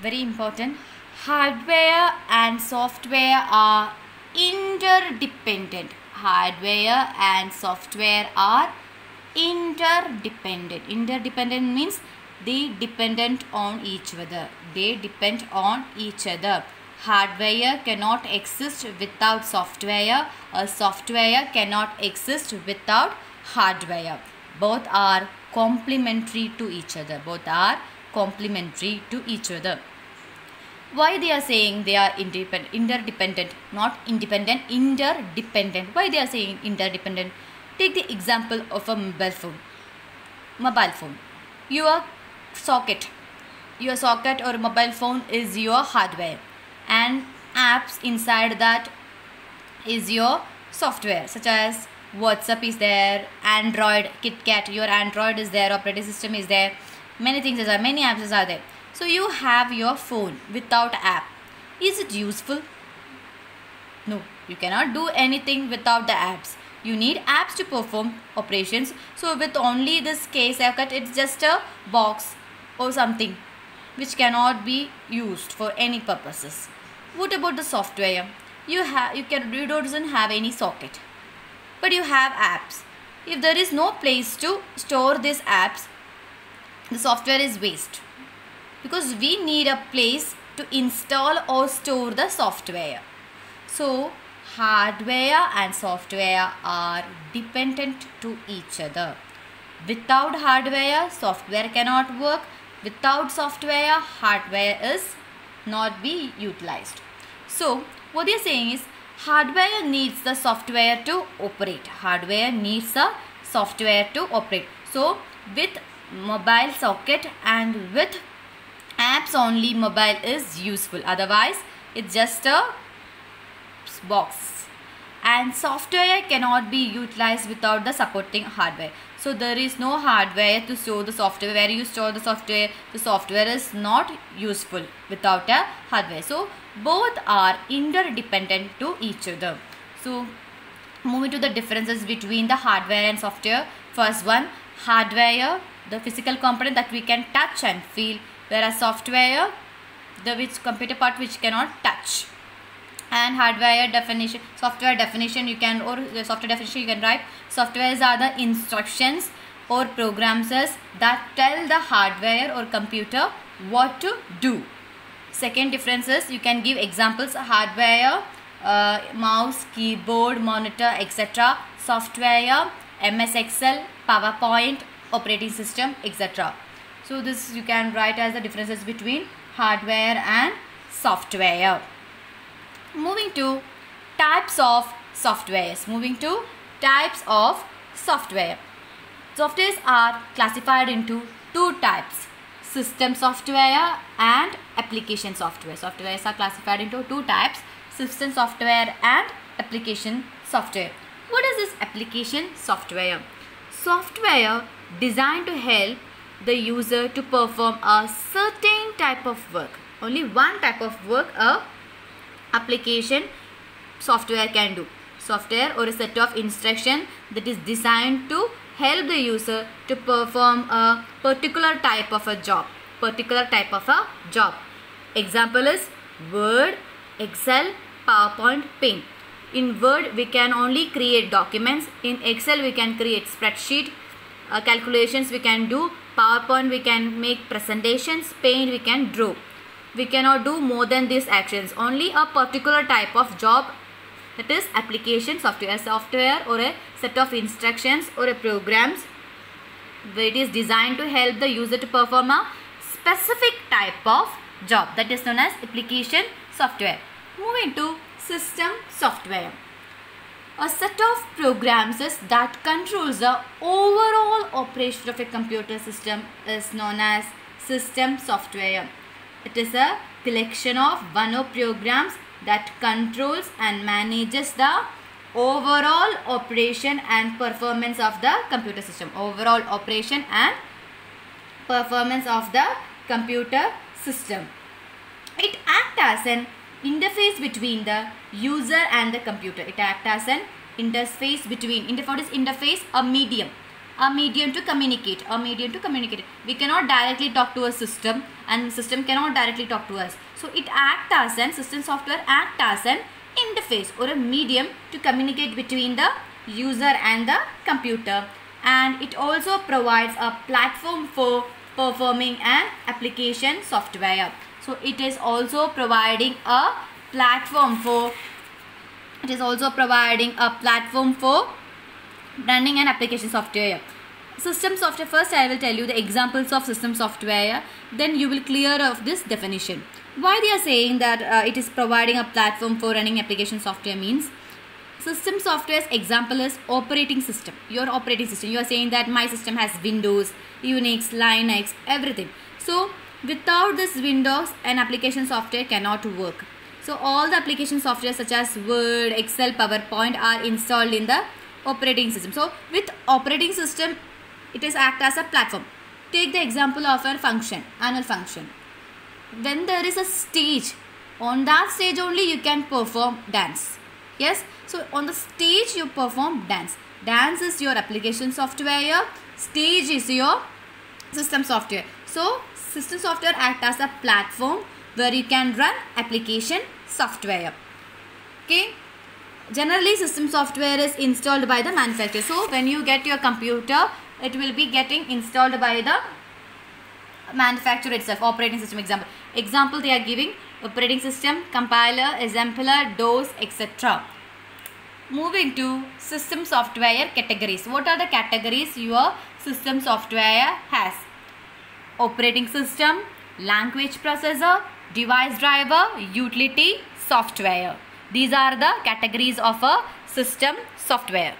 very important. Hardware and software are interdependent. Hardware and software are interdependent. Interdependent means they dependent on each other. They depend on each other. Hardware cannot exist without software. A software cannot exist without hardware. Both are complementary to each other. Both are complementary to each other. Why they are saying they are independent interdependent not independent interdependent? Why they are saying interdependent? Take the example of a mobile phone. Mobile phone. Your socket. Your socket or mobile phone is your hardware. And apps inside that is your software such as whatsapp is there android kitkat your android is there operating system is there many things are many apps are there. So you have your phone without app. Is it useful? No you cannot do anything without the apps. You need apps to perform operations. So with only this case I cut it's just a box or something which cannot be used for any purposes. What about the software? You have you can you doesn't have any socket but you have apps. If there is no place to store these apps the software is waste. Because we need a place to install or store the software. So hardware and software are dependent to each other. Without hardware software cannot work. Without software hardware is not be utilized. So what they're saying is hardware needs the software to operate. Hardware needs the software to operate. So with mobile socket and with apps only mobile is useful. Otherwise it's just a box. And software cannot be utilized without the supporting hardware. So there is no hardware to store the software. Where you store the software the software is not useful without a hardware. So both are interdependent to each other. So moving to the differences between the hardware and software. First one hardware the physical component that we can touch and feel. Whereas software the which computer part which cannot touch. And hardware definition software definition you can or the software definition you can write. Softwares are the instructions or programs that tell the hardware or computer what to do. Second difference is you can give examples hardware uh, mouse keyboard monitor etc software ms excel powerpoint operating system etc so this you can write as the differences between hardware and software. Moving to types of softwares. Moving to types of software. Softwares are classified into two types system software and application software. Softwares are classified into two types system software and application software. What is this application software? Software designed to help the user to perform a certain type of work. Only one type of work a application software can do. Software or a set of instruction that is designed to help the user to perform a particular type of a job. Particular type of a job. Example is word excel powerpoint paint. In word we can only create documents. In excel we can create spreadsheet uh, calculations we can do. Powerpoint we can make presentations. Paint we can draw. We cannot do more than these actions. Only a particular type of job that is application software software or a set of instructions or a programs where it is designed to help the user to perform a specific type of job that is known as application software. Moving to system software a set of programs that controls the overall operation of a computer system is known as system software it is a collection of one of programs that controls and manages the overall operation and performance of the computer system. Overall operation and performance of the computer system. It acts as an interface between the user and the computer. It acts as an interface between, Interface, what is interface? A medium. a medium to communicate a medium to communicate we cannot directly talk to a system and system cannot directly talk to us so it acts as an system software acts as an interface or a medium to communicate between the user and the computer and it also provides a platform for performing an application software so it is also providing a platform for it is also providing a platform for running an application software. System software first i will tell you the examples of system software then you will clear of this definition. Why they are saying that uh, it is providing a platform for running application software means system software's example is operating system your operating system. You are saying that my system has windows unix linux everything. So without this windows an application software cannot work so all the application software such as word excel powerpoint are installed in the operating system. So with operating system, it is act as a platform. Take the example of a function, annual function. When there is a stage. On that stage only you can perform dance. Yes. So on the stage you perform dance. Dance is your application software. Stage is your system software. So system software act as a platform where you can run application software. Okay? Generally system software is installed by the manufacturer. So when you get your computer it will be getting installed by the manufacturer itself. Operating system example. Example they are giving operating system compiler assembler dos etc moving to system software categories. What are the categories your system software has operating system language processor device driver utility software these are the categories of a system software.